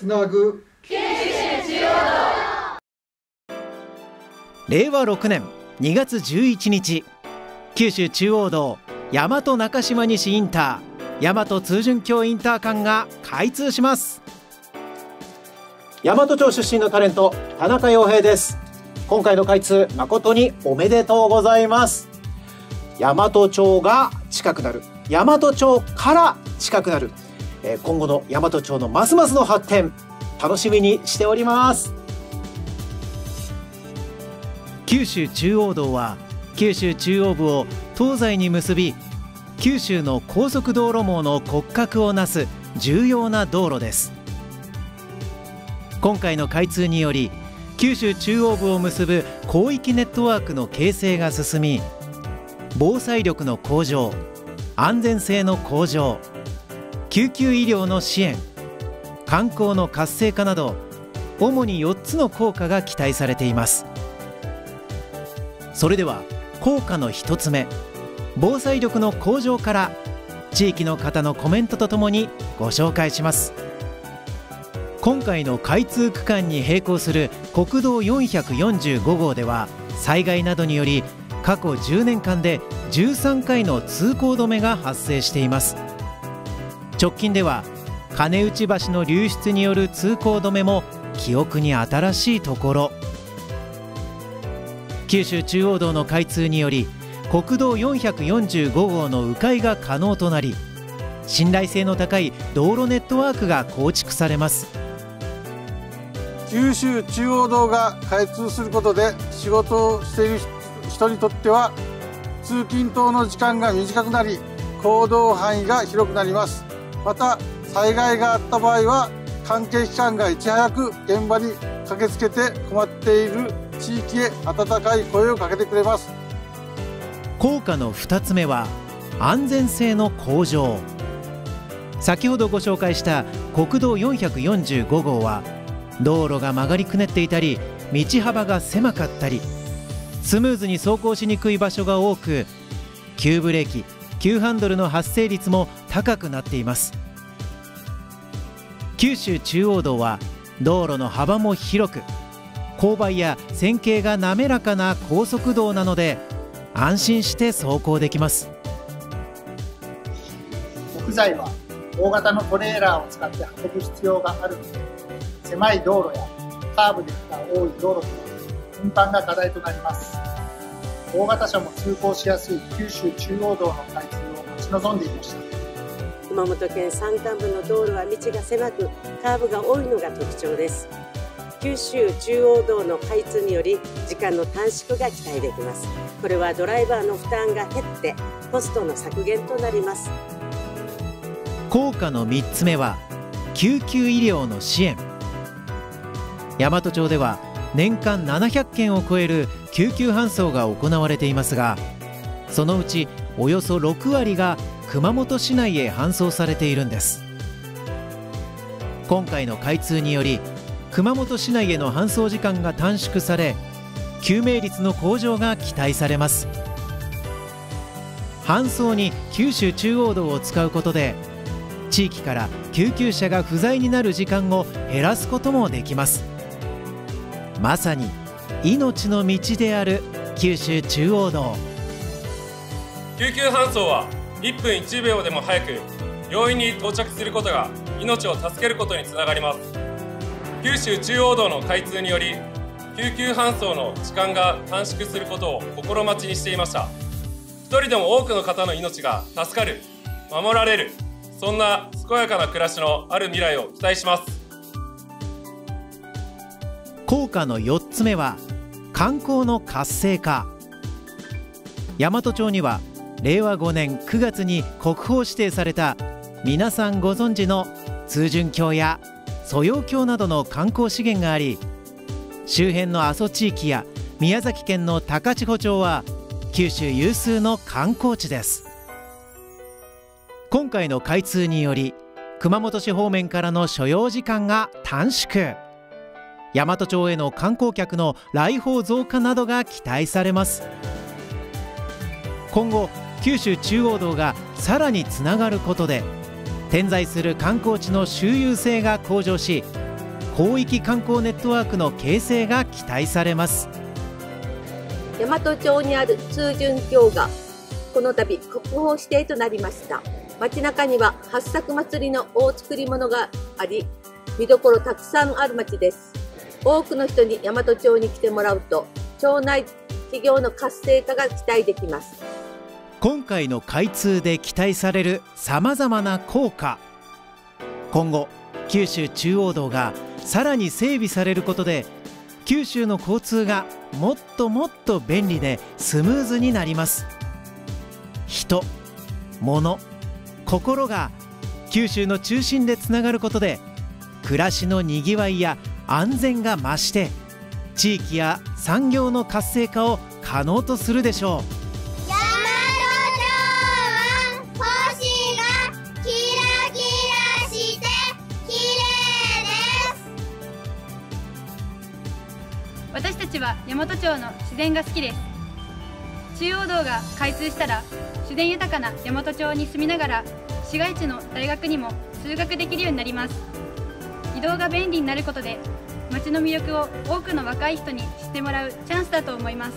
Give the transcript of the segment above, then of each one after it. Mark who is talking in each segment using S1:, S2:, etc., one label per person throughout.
S1: つなぐ。
S2: 令和6年2月11日九州中央道大和中島西インター大和通順橋インター間が開通します。大和町出身のタレント田中洋平です。今回の開通誠におめでとうございます。大和町が近くなる。大和町から近くなるえ今後の大和町のますますの発展楽しみにしております。九州中央道は九州中央部を東西に結び九州の高速道路網の骨格をなす重要な道路です。今回の開通により九州中央部を結ぶ広域ネットワークの形成が進み防災力の向上安全性の向上救急医療の支援観光の活性化など主に4つの効果が期待されています。それでは効果の1つ目防災力の向上から地域の方のコメントとともにご紹介します。今回の開通区間に並行する国道445号では災害などにより過去10年間で13回の通行止めが発生しています。直近では金内橋の流出による通行止めも記憶に新しいところ。九州中央道の開通により国道445号の迂回が可能となり信頼性の高い道路ネットワークが構築されます。
S3: 九州中央道が開通することで仕事をしている人にとっては通勤等の時間が短くなり行動範囲が広くなります。また災害があった場合は関係機関がいち早く現場に駆けつけて困っている地域へ温かい声をかけてくれます。
S2: 効果の2つ目は安全性の向上。先ほどご紹介した国道445号は道路が曲がりくねっていたり道幅が狭かったりスムーズに走行しにくい場所が多く急ブレーキ急ハンドルの発生率も高くなっています。九州中央道は道路の幅も広く勾配や線形が滑らかな高速道なので安心して走行できます。
S4: 木材は大型のトレーラーを使って運ぶ必要があるので狭い道路やカーブが多い道路と運搬が課題となります。大型車も通行しやすい九州中央道の開通を待ち望んでいました。
S5: 熊本県山間部の道路は道が狭くカーブが多いのが特徴です。九州中央道の開通により時間の短縮が期待できます。これはドライバーの負担が減ってコストの削減となります。
S2: 効果の3つ目は救急医療の支援。大和町では年間700件を超える救急搬送が行われていますがそのうちおよそ6割が熊本市内へ搬送されているんです。今回の開通により熊本市内への搬送時間が短縮され救命率の向上が期待されます。搬送に九州中央道を使うことで地域から救急車が不在になる時間を減らすこともできます。まさに命の道である九州中央道。
S6: 救急搬送は1分1秒でも早く病院に到着することが命を助けることにつながります。九州中央道の開通により救急搬送の時間が短縮することを心待ちにしていました。一人でも多くの方の命が助かる守られるそんな健やかな暮らしのある未来を期待します。
S2: 効果の4つ目は観光の活性化。大和町には令和5年9月に国宝指定された皆さんご存知の通順橋や蘇陽橋などの観光資源があり周辺の阿蘇地域や宮崎県の高千穂町は九州有数の観光地です。今回の開通により熊本市方面からの所要時間が短縮。大和町への観光客の来訪増加などが期待されます。今後九州中央道がさらにつながることで点在する観光地の周遊性が向上し広域観光ネットワークの形成が期待されます。
S1: 大和町にある通順橋がこの度国宝指定となりました。街中には八作祭りの大作り物があり見どころたくさんある町です。多くの人に大和町に来てもらうと町内企業の活性化が期待できます。
S2: 今回の開通で期待されるさまざまな効果。今後九州中央道がさらに整備されることで九州の交通がもっともっと便利でスムーズになります。人物心が九州の中心でつながることで暮らしのにぎわいや安全が増して地域や産業の活性化を可能とするでしょう。
S7: 私たちは大和町の自然が好きです。中央道が開通したら自然豊かな大和町に住みながら市街地の大学にも通学できるようになります移動が便利になることで町の魅力を多くの若い人に知ってもらうチャンスだと思います。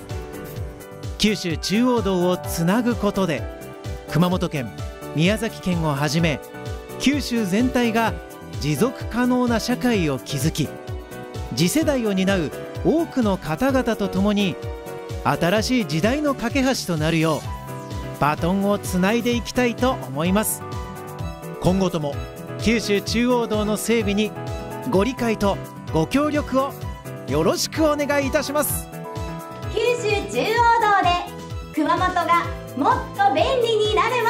S2: 九州中央道をつなぐことで熊本県宮崎県をはじめ九州全体が持続可能な社会を築き次世代を担う多くの方々と共に新しい時代の架け橋となるようバトンをつないでいきたいと思います。今後とも九州中央道の整備にご理解とご協力をよろしくお願いいたします。
S8: 九州中央道で熊本がもっと便利になるも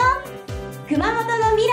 S8: 熊本の未来